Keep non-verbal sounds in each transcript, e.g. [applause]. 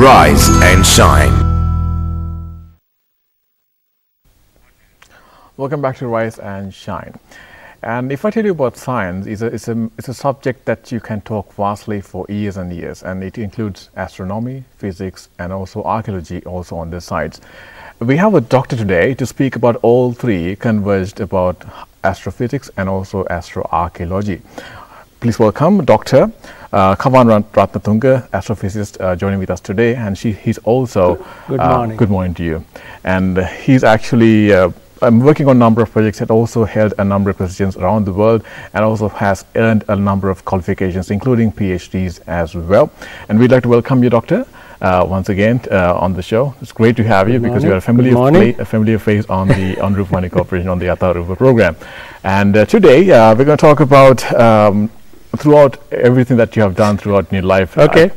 Rise and Shine. Welcome back to Rise and Shine. And if I tell you about science, it's a, it's, a, it's a subject that you can talk vastly for years and years, and it includes astronomy, physics, and also archaeology also on the sides. We have a doctor today to speak about all three converged about astrophysics and also astroarchaeology. Please welcome Dr. Uh, Kavan Rat- Ratnatunga, astrophysicist, uh, joining with us today, and she, he's also Good uh, morning. good morning to you. And uh, he's actually uh, I'm working on a number of projects and also held a number of positions around the world and also has earned a number of qualifications, including PhDs as well. And we'd like to welcome you, Doctor. Uh, once again uh, on the show, it's great to have you because you are a familiar, Good morning. pla- a familiar face on the on Rupavahini Corporation on the Atta Rupa program. And uh, today uh, we're going to talk about um, throughout everything that you have done throughout your life. Okay. Uh,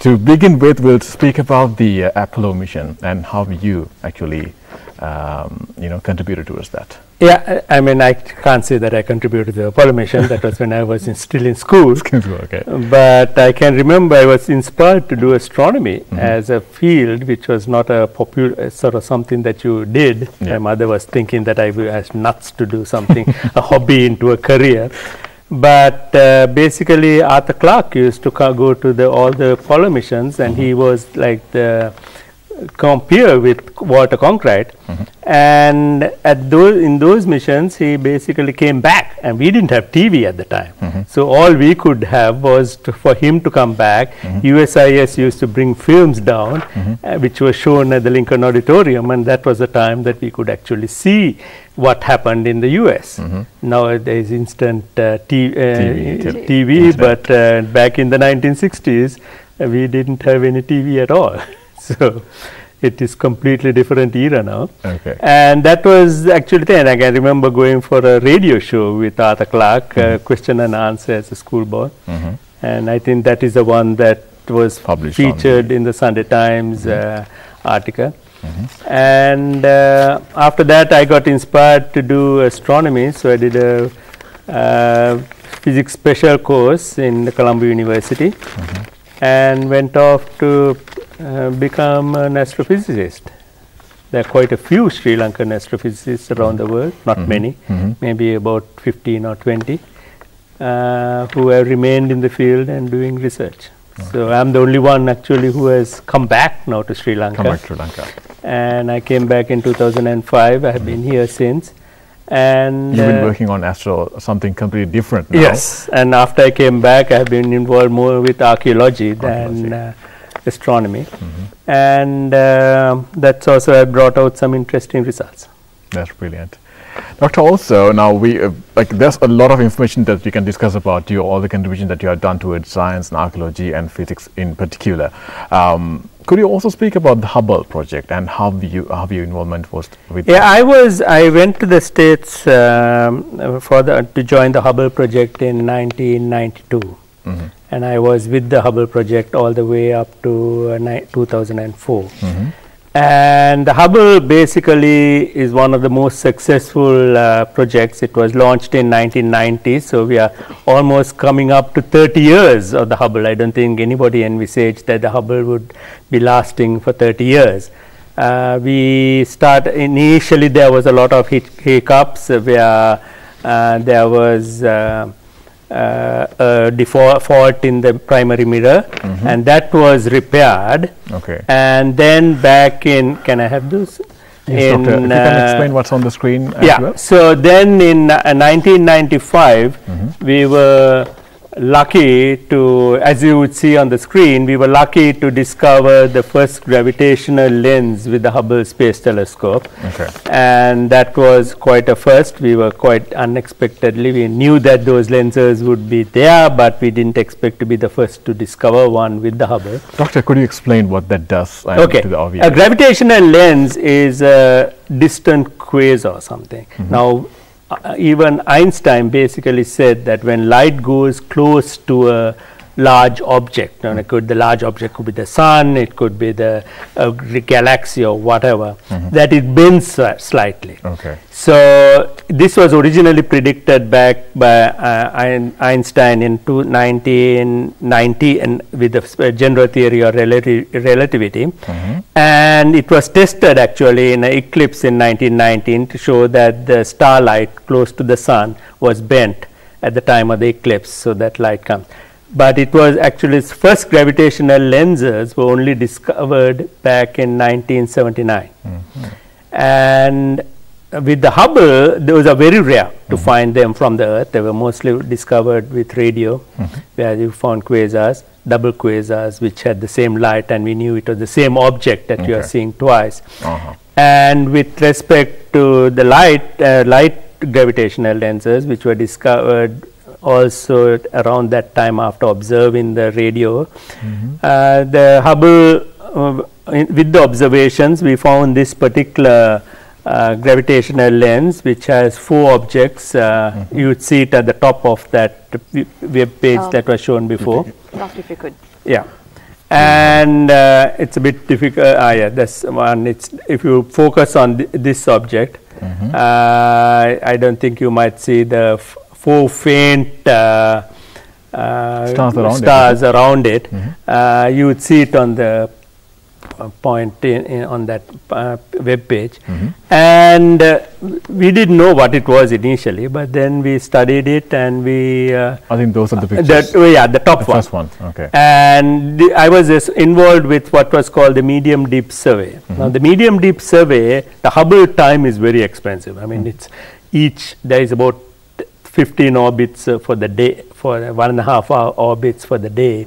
to begin with, we'll speak about the uh, Apollo mission and how you actually, um, you know, contributed towards that. Yeah, I I mean, I can't say that I contributed to the Apollo mission. that was when I was in, still in school. [laughs] okay. But I can remember I was inspired to do astronomy Mm-hmm. as a field, which was not a popular sort of something that you did. Yeah. My mother was thinking that I was nuts to do something, [laughs] a hobby into a career. But uh, basically, Arthur Clarke used to go to the, all the Apollo missions, and he was like the compare with Walter Cronkite. And at those in those missions, he basically came back, and we didn't have TV at the time. So all we could have was to, for him to come back. USIS used to bring films down, uh, which were shown at the Lincoln Auditorium, and that was the time that we could actually see what happened in the US. Nowadays, instant uh, t- uh, TV, TV, internet. but uh, back in the 1960s, uh, we didn't have any TV at all. [laughs] [laughs] so it is completely different era now. Okay. And that was actually then I can remember going for a radio show with Arthur Clarke, uh, question and answer as a schoolboy. And I think that is the one that was Published featured in the Sunday Times uh, article. And uh, after that, I got inspired to do astronomy. So I did a uh, physics special course in the Colombo University and went off to uh, become an astrophysicist. There are quite a few Sri Lankan astrophysicists around the world, not many, maybe about 15 or 20, uh, who have remained in the field and doing research. So I'm the only one actually who has come back now to Sri Lanka Come back to Sri Lanka. and I came back in 2005. I have been here since. And You've been uh, working on astro something completely different now. yes, and after I came back, I have been involved more with archaeology than uh, astronomy, and uh, that's also I brought out some interesting results. That's brilliant. Doctor, also now we uh, like there's a lot of information that we can discuss about you, all the contributions that you have done towards science and archaeology and physics in particular. Um, could you also speak about the Hubble project and how you how your involvement was with? Yeah, I was. I went to the states um, for the to join the Hubble project in 1992, and I was with the Hubble project all the way up to uh, ni- 2004. And the Hubble basically is one of the most successful uh, projects. It was launched in 1990, so we are almost coming up to 30 years of the Hubble. I don't think anybody envisaged that the Hubble would be lasting for 30 years. Uh, we start initially there was a lot of hic- hiccups uh, where uh, there was uh, uh, default fault in the primary mirror, and that was repaired. Okay. And then back in, can I have this? Yes, doctor, if you can uh, explain what's on the screen as yeah. well. So then in uh, 1995, we were lucky to, as you would see on the screen, we were lucky to discover the first gravitational lens with the Hubble Space Telescope. Okay. And that was quite a first. We were quite unexpectedly, we knew that those lenses would be there, but we didn't expect to be the first to discover one with the Hubble. Doctor, could you explain what that does Okay. to the audience? A gravitational lens is a distant quasar or something. Now, uh, Uh, even Einstein basically said that when light goes close to a large object. And it could the large object could be the sun, it could be the uh, galaxy or whatever. That it bends slightly. Okay. So this was originally predicted back by uh, Ein- Einstein in two- 1990 and with the general theory of relati- relativity, and it was tested actually in an eclipse in 1919 to show that the starlight close to the sun was bent at the time of the eclipse, so that light comes. But it was actually its first gravitational lenses were only discovered back in 1979 and with the Hubble, those are very rare to find them from the Earth. They were mostly discovered with radio, where you found quasars, double quasars, which had the same light, and we knew it was the same object that you are seeing twice. Uh-huh. And with respect to the light, uh, light gravitational lenses, which were discovered also around that time after observing the radio, uh, the Hubble, uh, in, with the observations, we found this particular uh, gravitational lens, which has four objects. Uh, You would see it at the top of that web page Oh. that was shown before. Doctor, if you could. Yeah. And uh, it's a bit difficult. Ah, yeah, this one. It's if you focus on th- this object, uh, I don't think you might see the f- four faint uh, uh, Stars around it, around it. Uh, you would see it on the uh, point in, in on that uh, web page, and uh, we didn't know what it was initially, but then we studied it and we. Uh, I think those are the pictures. that, oh, yeah, the top the one. first one. Okay. And the, I was involved with what was called the medium deep survey. Now, the medium deep survey, the Hubble time is very expensive. I mean, it's each, there is about 15 orbits uh, for the day, for one and a half hour orbits for the day.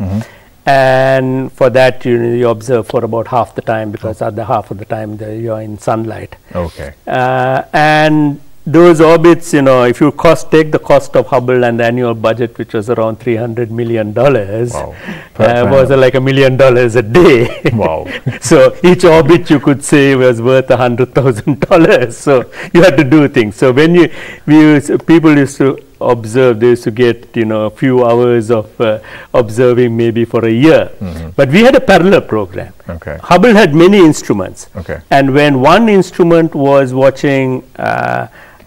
And for that, you, you observe for about half the time because other half of the time the, you're in sunlight. Okay. Uh, and those orbits, you know, if you cost take the cost of Hubble and the annual budget, which was around three hundred million dollars, Wow. uh, was like a million dollars a day. Wow. [laughs] so each orbit you could say was worth a hundred thousand dollars. So you had to do things. So when you we used, people used to observe, they used to get you know a few hours of uh, observing maybe for a year. But we had a parallel program. Okay. Hubble had many instruments. Okay. And when one instrument was watching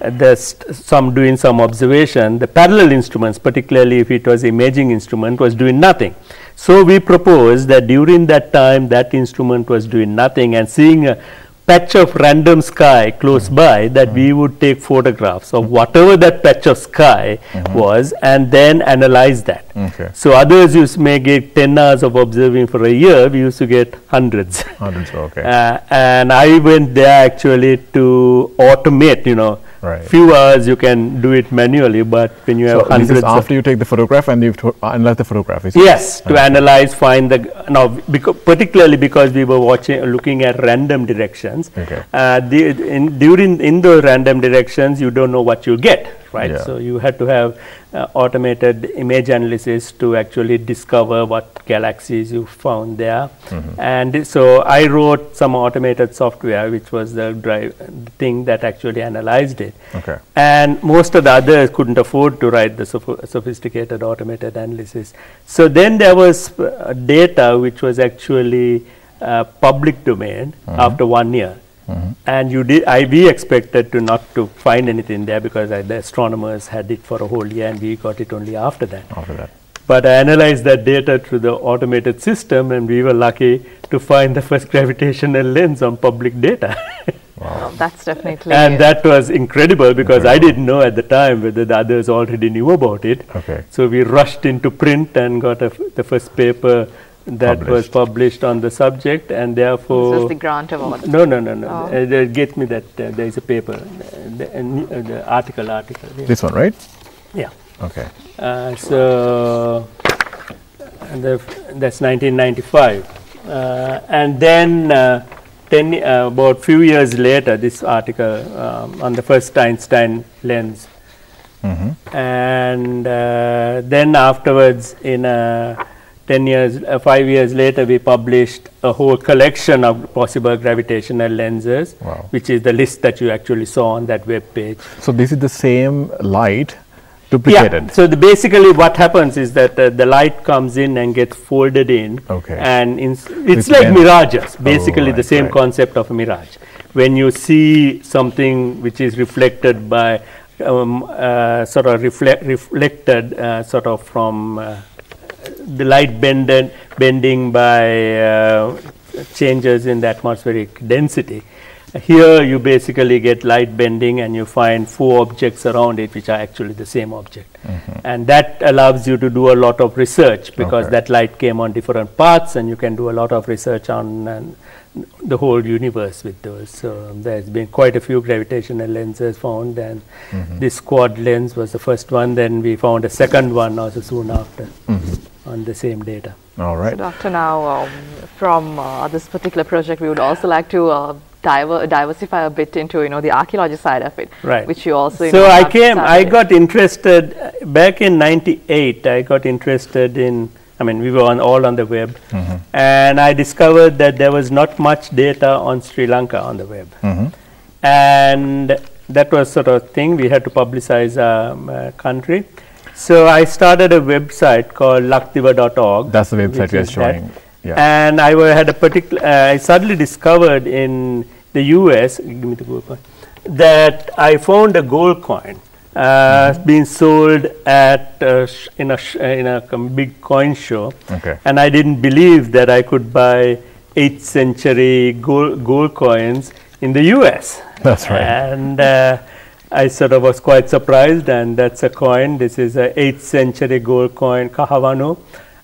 the st- some doing some observation, the parallel instruments, particularly if it was imaging instrument, was doing nothing. So we proposed that during that time, that instrument was doing nothing and seeing a patch of random sky close mm-hmm. by that we mm-hmm. would take photographs of whatever that patch of sky mm-hmm. was and then analyze that. Okay. So others used may get 10 hours of observing for a year, we used to get hundreds. Hundreds. Okay. [laughs] Uh, and I went there actually to automate, you know, Right. few hours you can do it manually, but when you have so this hundreds after you take the photograph and you've to analyze the photograph. Is it? Yes, to analyze, find the now, beca- particularly because we were watching, looking at random directions. Okay. Uh, the, in, during in the random directions, you don't know what you get, right? Yeah. So you had to have uh, automated image analysis to actually discover what galaxies you found there. Mm-hmm. And so I wrote some automated software, which was the drive thing that actually analyzed it. Okay. And most of the others couldn't afford to write the soph- sophisticated automated analysis. So then there was uh, data which was actually uh, public domain after one year. And you did, I, we expected to not to find anything there because I, the astronomers had it for a whole year and we got it only after that. After that. But I analyzed that data through the automated system and we were lucky to find the first [laughs] gravitational lens on public data. Well, that's definitely. and that was incredible because I didn't know at the time whether the others already knew about it. Okay. So we rushed into print and got a f- the first paper that published. was published on the subject, and therefore. This is the grant award. No, no, no, no. Oh. Uh, get me that uh, there is a paper, uh, the, uh, uh, the article, article. Yeah. This one, right? Yeah. Okay. Uh, so the that's 1995, and then. Ten, about few years later, this article um, on the first Einstein lens, mm -hmm. and then afterwards in a 10 years, uh, 5 years later, we published a whole collection of possible gravitational lenses, wow. which is the list that you actually saw on that web page. So, this is the same light duplicated. Yeah. So, basically, what happens is that uh, the light comes in and gets folded in. Okay. And it's like mirages, basically, oh, right, the same right. concept of a mirage. When you see something which is reflected by um, uh, sort of reflected uh, sort of from uh, the light bended, bending by uh, changes in the atmospheric density. Here you basically get light bending and you find four objects around it which are actually the same object. And that allows you to do a lot of research because Okay. that light came on different paths and you can do a lot of research on uh, the whole universe with those. So there's been quite a few gravitational lenses found and this quad lens was the first one. Then we found a second one also soon after on the same data. All So. Doctor, now um, from uh, this particular project, we would also like to uh, diver- diversify a bit into you know the archaeology side of it, Right. which you also. you So know, I have came, I got interested uh, back in 98. I got interested in, I mean, we were on, all on the web. And I discovered that there was not much data on Sri Lanka on the web. And that was sort of thing we had to publicize our um, uh, country. So I started a website called lakdiva.org. That's the website we are showing. Yeah. And I had a particular, uh, I suddenly discovered in the US, give me the gold coin, that I found a gold coin uh, being sold at uh, sh- in a sh- in a big coin show, Okay. and I didn't believe that I could buy 8th century gold, gold coins in the US. That's right. And uh, I sort of was quite surprised, and that's a coin. This is a 8th century gold coin, Kahavanu.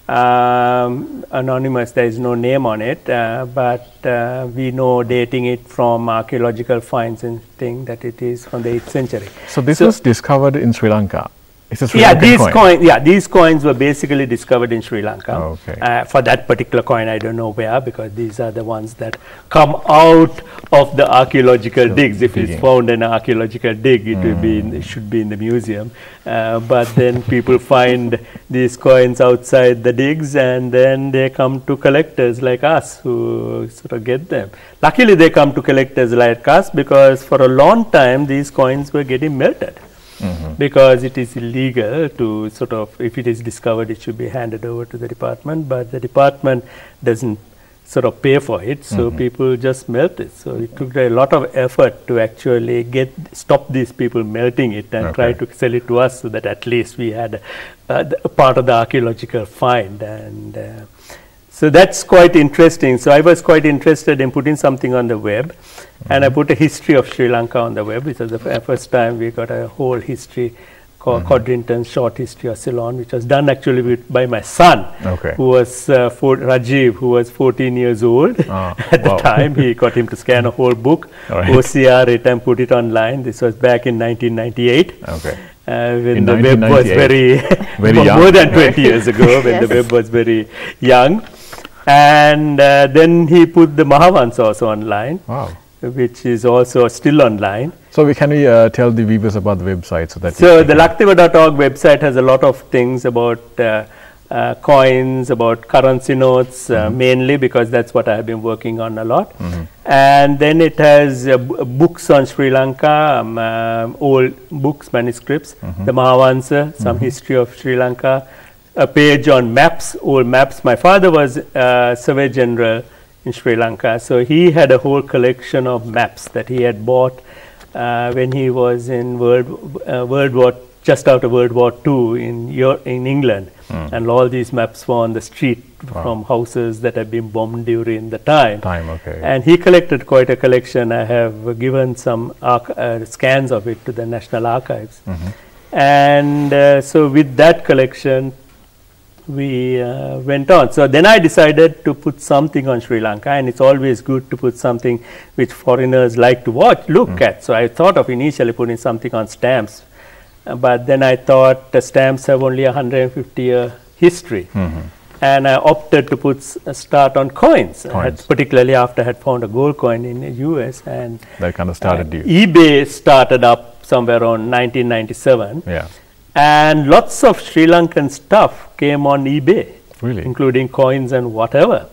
Um, anonymous, there is no name on it, uh, but uh, we know dating it from archaeological finds and thing that it is from the 8th century. So this So- was discovered in Sri Lanka. It's a Sri yeah, Lankan these coin. coins. Yeah, these coins were basically discovered in Sri Lanka. Oh, okay. Uh, for that particular coin, I don't know where because these are the ones that come out of the archaeological digs. If digging. it's found in an archaeological dig, it will be in, Mm. it should be in the museum. Uh, but then people find these coins outside the digs, and then they come to collectors like us who sort of get them. Luckily, they come to collectors like us because for a long time these coins were getting melted because it is illegal to sort of, if it is discovered, it should be handed over to the department, but the department doesn't sort of pay for it, so people just melt it. So it took a lot of effort to actually get stop these people melting it and try to sell it to us, so that at least we had uh, the, a part of the archaeological find and. Uh, so that's quite interesting. So I was quite interested in putting something on the web, and I put a history of Sri Lanka on the web. Which was the f- first time we got a whole history called Codrington's Short History of Ceylon, which was done actually with, by my son, Okay. who was uh, four, Rajiv, who was 14 years old Ah, [laughs] at the time. He got him to scan a whole book, All right. OCR it, and put it online. This was back in 1998 Okay. uh, when In the web was very, [laughs] Very more- young. more than 20 years ago when the [laughs] web was very young. And uh, then he put the Mahavansa also online, Wow. which is also still online. So we can we uh, tell the viewers about the website so that So the Lakdiva.org website has a lot of things about uh, uh, coins, about currency notes, uh, mainly because that's what I have been working on a lot. And then it has uh, b- books on Sri Lanka, um, um, old books, manuscripts, the Mahavansa, some history of Sri Lanka, a page on maps, old maps. My father was uh, Survey General in Sri Lanka, so he had a whole collection of maps that he had bought uh, when he was in World uh, World War just after World War II in Eur- in England, and all these maps were on the street from houses that had been bombed during the time. time. Okay. And he collected quite a collection. I have given some uh, scans of it to the National Archives. And uh, so, with that collection, we uh, went on. So then I decided to put something on Sri Lanka, and it's always good to put something which foreigners like to watch, look at. So I thought of initially putting something on stamps, uh, but then I thought the stamps have only 150 year history. And I opted to put a start on coins, Coins. particularly after I had found a gold coin in the US. And that kind of started uh, you. eBay started up somewhere around 1997 Yeah. And lots of Sri Lankan stuff came on eBay, Really? including coins and whatever.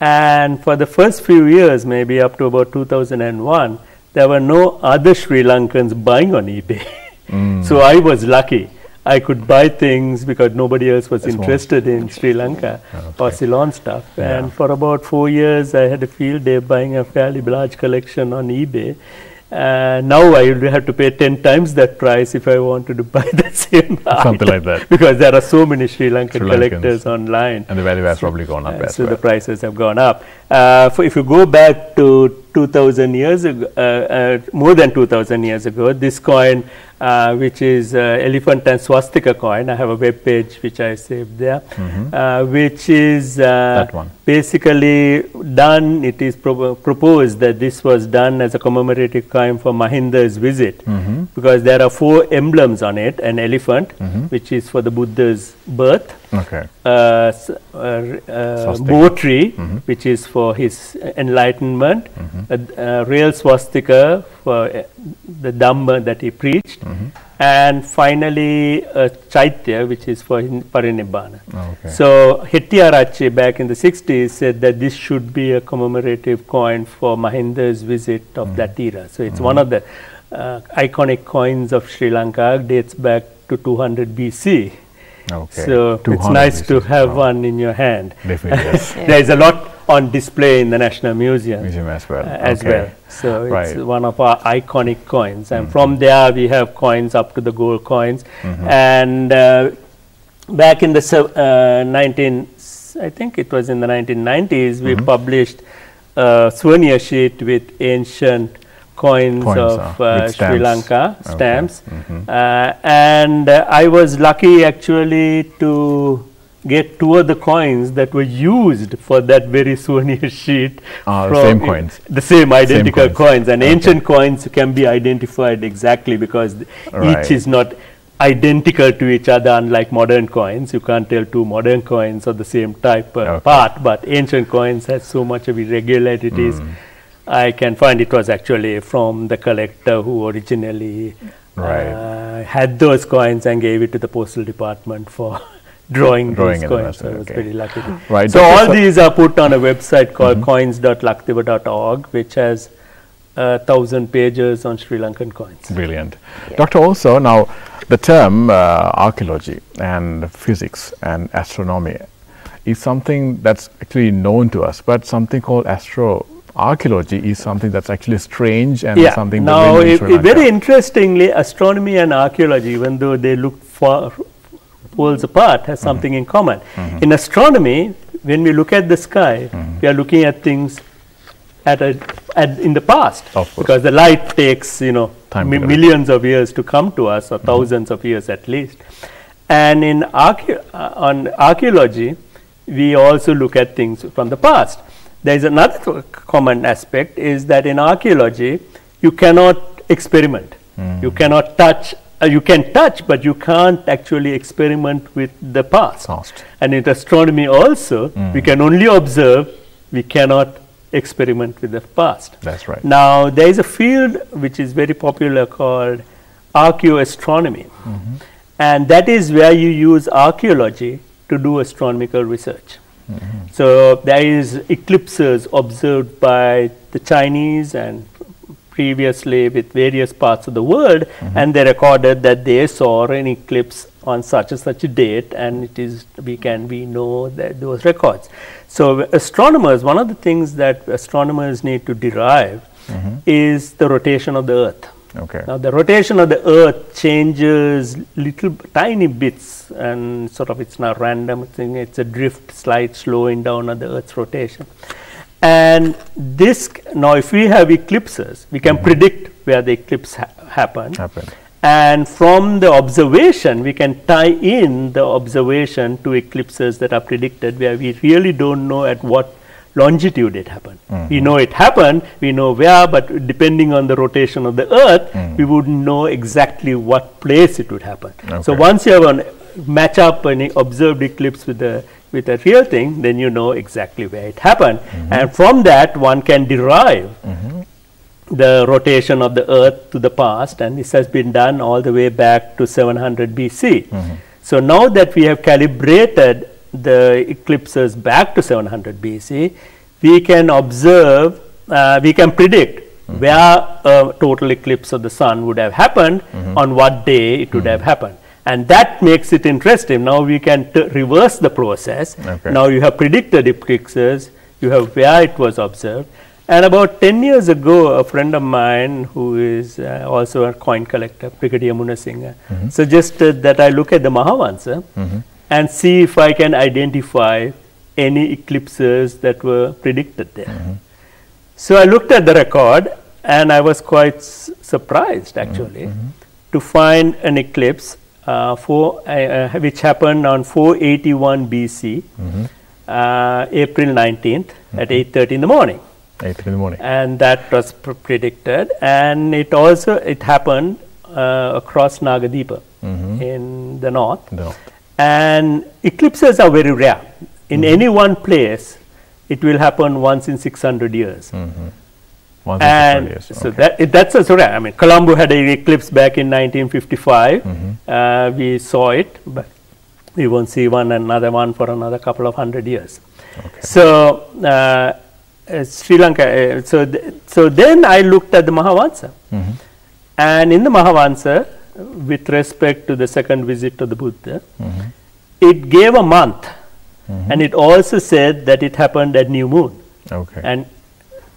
And for the first few years, maybe up to about 2001, there were no other Sri Lankans buying on eBay. Mm. [laughs] so I was lucky. I could buy things because nobody else was That's interested in Sri Lanka or Ceylon stuff. Yeah. And for about four years, I had a field day buying a fairly large collection on eBay. Uh, now I will have to pay 10 times that price if I wanted to buy [laughs] the same Something like that. because there are so many Sri Lankan Sri Lankans. collectors online. And the value has probably gone up Uh, so well. the prices have gone up. Uh, for if you go back to 2000 years ago, uh, uh, more than 2000 years ago, this coin, uh, which is uh, elephant and swastika coin, I have a web page which I saved there, uh, which is uh. That one. basically done. It is pro- proposed that this was done as a commemorative coin for Mahinda's visit Mm-hmm. because there are four emblems on it: an elephant, which is for the Buddha's birth Okay. uh, uh, uh, Swastika. Bo tree, which is for his enlightenment, a, a real swastika for uh, the Dhamma that he preached, and finally a chaitya, which is for parinibbana. Okay. So Hettiarachchi back in the 60s said that this should be a commemorative coin for Mahinda's visit of that era. So it's one of the uh, iconic coins of Sri Lanka, dates back to 200 BC. Okay. So it's nice to have one in your hand. Definitely, yes. [laughs] There is a lot on display in the National Museum, Museum as well. uh, as okay. well. So it's one of our iconic coins. And from there we have coins up to the gold coins. And uh, back in the uh, 19, I think it was in the 1990s, we published a souvenir sheet with ancient coins, Coins, of uh, uh, Sri stamps. Lanka, Okay. stamps. Uh, and uh, I was lucky actually to get two of the coins that were used for that very [laughs] souvenir sheet. Ah, the from same coins. The same identical coins. coins. And Okay. ancient coins can be identified exactly because Right. each is not identical to each other unlike modern coins. You can't tell two modern coins of the same type uh, Okay. part, but ancient coins has so much of irregularities. Hmm. I can find it was actually from the collector who originally Right. uh, had those coins and gave it to the postal department for drawing, [laughs] Drawing these coins. them, So I was okay. very lucky. Right, So all Sa- these are put on a website called coins.lakdiva.org, which has a thousand pages on Sri Lankan coins. Brilliant. Doctor, also now the term uh, archaeology and physics and astronomy is something that's actually known to us, but something called astro archaeology is something that's actually strange and yeah. something now, that we in Sri Lanka. very interestingly, astronomy and archaeology, even though they look far poles apart, has something in common. Mm-hmm. In astronomy, when we look at the sky, mm-hmm. we are looking at things at a at in the past Of course. because the light takes you know Time mi- millions of years to come to us or mm-hmm. thousands of years at least and in archae- uh, on archaeology we also look at things from the past there is another th- common aspect is that in archaeology you cannot experiment. You hmm. cannot touch uh, you can touch but you can't actually experiment with the past. Past. and in astronomy also we hmm. can only observe we cannot experiment with the past. That's right. now there is a field which is very popular called archaeoastronomy. Mm-hmm. And that is where you use archaeology to do astronomical research so there is eclipses observed by the chinese and previously with various parts of the world mm-hmm. and they recorded that they saw an eclipse on such and such a date and it is we can we know that those records. So astronomers one of the things that astronomers need to derive mm-hmm. is the rotation of the earth Okay. now the rotation of the earth changes little tiny bits and sort of it's not random thing it's a drift slight slowing down of the earth's rotation and this now if we have eclipses we can mm-hmm. predict where the eclipse ha- happened Happened. and from the observation we can tie in the observation to eclipses that are predicted where we really don't know at what longitude it happened. Mm-hmm. We know it happened we know where but depending on the rotation of the earth mm-hmm. we wouldn't know exactly what place it would happen. So once you have an match up an observed eclipse with the with a real thing then you know exactly where it happened. Mm-hmm. And from that one can derive the rotation of the earth to the past and this has been done all the way back to 700 BC. So now that we have calibrated the eclipses back to 700 BC, we can observe, uh, we can predict mm-hmm. where a total eclipse of the sun would have happened, mm-hmm. on what day it would have mm-hmm. happened. And that makes it interesting. Now we can t- reverse the process. Okay. Now you have predicted eclipses, you have where it was observed. And about 10 years ago, a friend of mine who is uh, also a coin collector, Brigadier Munasinghe, suggested that I look at the Mahavansa and see if I can identify any eclipses that were predicted there. So I looked at the record and I was quite s- surprised actually to find an eclipse uh, for, uh, uh, which happened on 481 BC, uh, April 19th at 8:30 in the morning, Eight in the morning. and that was pr- predicted. And it also it happened uh, across Nagadeepa in the north No. And eclipses are very rare. In any one place, it will happen once in 600 years. Once in And 600 years. so that, it, that's also rare. I mean, Colombo had an eclipse back in 1955. Mm-hmm. Uh, we saw it, but we won't see one another one for another couple of hundred years. Okay. So uh, uh, Sri Lanka. Uh, so th- so then I looked at the Mahavansa, Mm-hmm. and in the Mahavansa, with respect to the second visit to the Buddha, Mm-hmm. it gave a month, mm-hmm. and it also said that it happened at new moon okay. and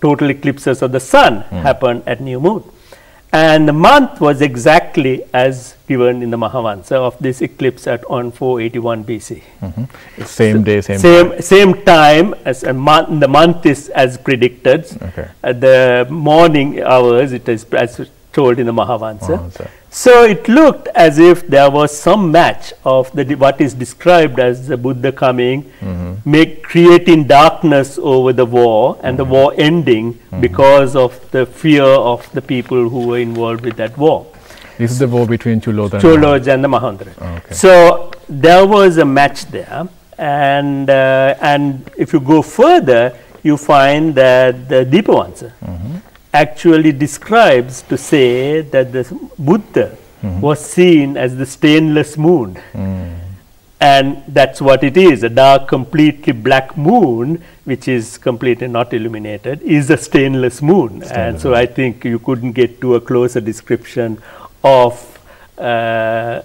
total eclipses of the sun mm. happened at new moon. And the month was exactly as given in the Mahavansa of this eclipse at on 481 BC. Mm-hmm. same day, same, Same same time as a month. The month is as predicted. Okay. At the morning hours, it is as told in the Mahavansa. Mahavansa. So it looked as if there was some match of the what is described as the Buddha coming, Mm-hmm. make creating darkness over the war and the war ending Mm-hmm. because of the fear of the people who were involved with that war. This is the war between Choloj and and the Mahandra. Okay. So there was a match there, and uh, and if you go further, you find that the Deepavansa actually describes to say that the Buddha was seen as the stainless moon. And that's what it is. A dark, completely black moon, which is completely not illuminated, is a stainless moon. and so I think you couldn't get to a closer description of uh,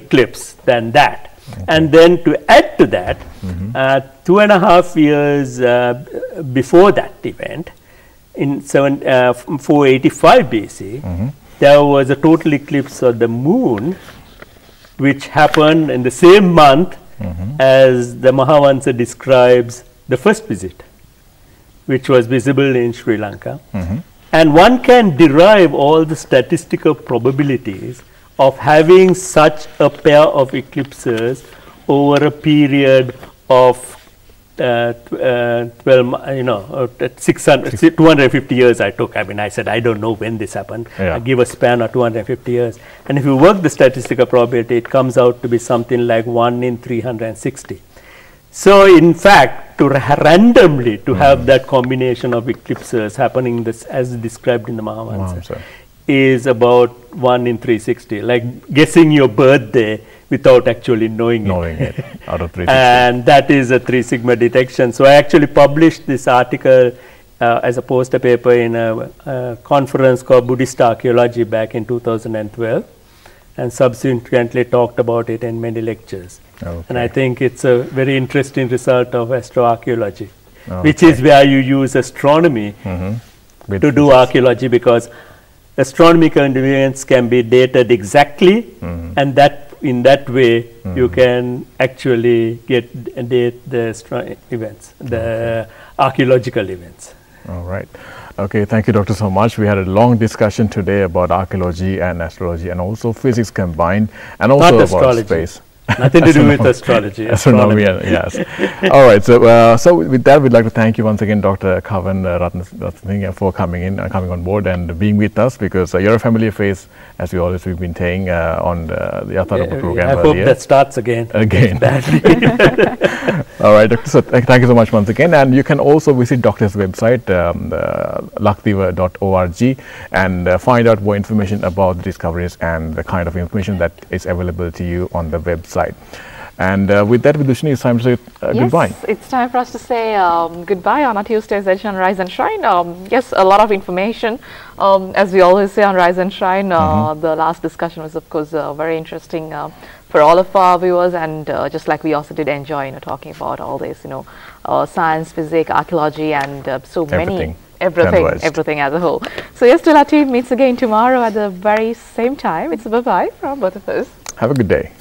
eclipse than that. And then to add to that, uh, two and a half years uh, before that event, in seven, uh, 485 BC, mm-hmm. there was a total eclipse of the moon which happened in the same month mm-hmm. as the Mahavansa describes the first visit, which was visible in Sri Lanka. Mm-hmm. And one can derive all the statistical probabilities of having such a pair of eclipses over a period of uh, uh, 12, you know, uh, 600, 250 years I took. I mean, I said, I don't know when this happened. Yeah. I give a span of 250 years. And if you work the statistical probability, it comes out to be something like 1 in 360. So, in fact, to randomly to have that combination of eclipses happening this, as described in the Mahavansa Mahavansa. is about 1 in 360, like guessing your birthday without actually knowing, knowing it. it [laughs] out of 360. and that is a 3 sigma detection. So I actually published this article uh, as a poster paper in a, a conference called Buddhist Archaeology back in 2012 and subsequently talked about it in many lectures. And I think it's a very interesting result of astroarchaeology, which is where you use astronomy With- to do archaeology because astronomical events can be dated exactly and that in that way you hmm. can actually get date the events the archaeological events All right. Okay, thank you, Doctor, so much. We had a long discussion today about archaeology and astrology and also physics combined and also about astrology. space. [laughs] nothing to do with astrology Astronomy, uh, yes. [laughs] All right. So, uh, so with that, we'd like to thank you once again, Dr. Kavan uh, Ratnasinghe, for coming in, uh, coming on board, and being with us because uh, you're a familiar face, as we always we've been saying uh, on the, the Yatharapa Yeah, program I hope that starts again Again. [laughs] All right, Doctor. So th- thank you so much once again. And you can also visit Doctor's website, um, uh, lakdiva.org, and uh, find out more information about the discoveries and the kind of information that is available to you on the website. And uh, with that, Vidushini, it's time to say uh, yes, goodbye. it's time for us to say um, goodbye on our Tuesday's edition on Rise and Shine. Um, yes, a lot of information. Um, as we always say on Rise and Shine, uh, the last discussion was, of course, uh, very interesting uh, for all of our viewers, and uh, just like we also did enjoy, you know, talking about all this, you know, uh, science, physics, archaeology, and uh, so many Everything. everything, everything as a whole. So yes, till our team meets again tomorrow at the very same time. It's a bye bye from both of us. Have a good day.